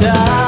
die.